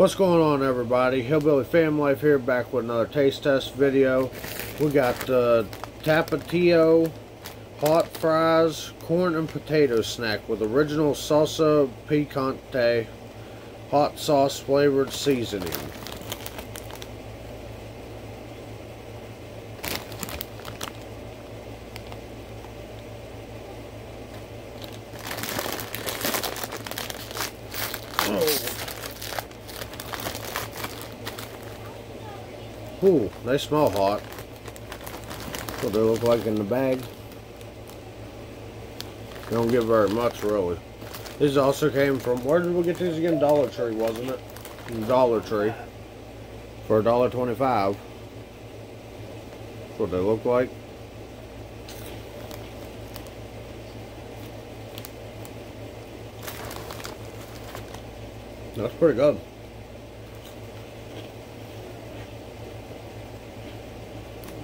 What's going on everybody? Hillbilly Fam Life here back with another taste test video. We got the uh, Tapatio hot fries corn and potato snack with original salsa picante hot sauce flavored seasoning. Oh. Ooh, they smell hot. What they look like in the bag. They don't get very much, really. These also came from, where did we get these again? Dollar Tree, wasn't it? Dollar Tree. For a dollar twenty-five. That's what they look like. That's pretty good.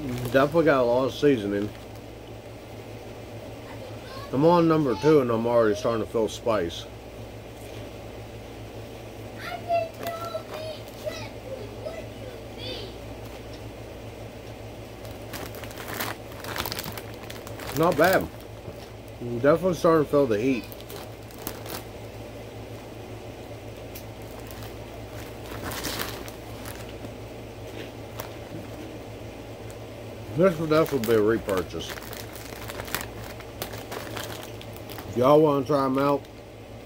Definitely got a lot of seasoning. I'm on number two and I'm already starting to feel spice. Not bad. I'm definitely starting to feel the heat. This would definitely be a repurchase. If y'all want to try them out,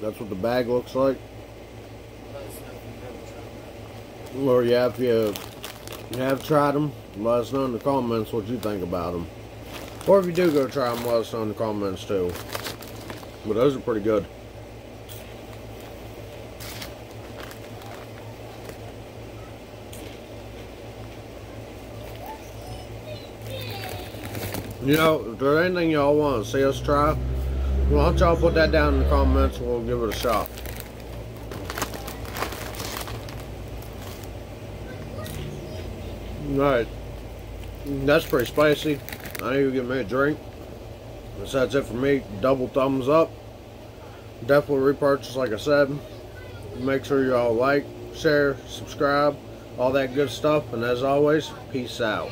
that's what the bag looks like. Or yeah, if you have tried them, let us know in the comments what you think about them. Or if you do go try them, let us know in the comments too. But those are pretty good. You know, if there's anything y'all want to see us try, why don't y'all put that down in the comments and we'll give it a shot. Alright. That's pretty spicy. I need to get me a drink. So that's it for me. Double thumbs up. Definitely repurchase, like I said. Make sure y'all like, share, subscribe, all that good stuff. And as always, peace out.